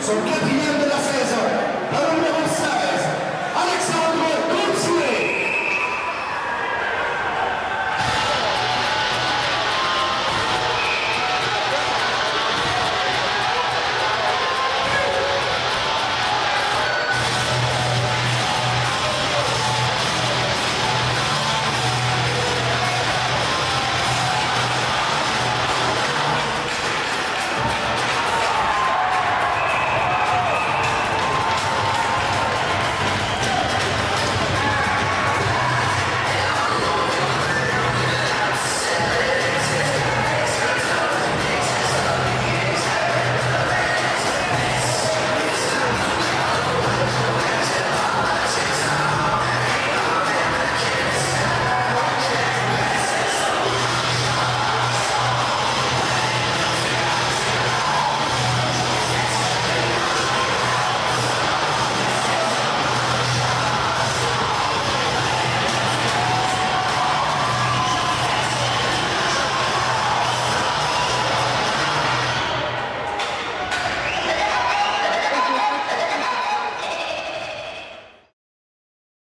Son que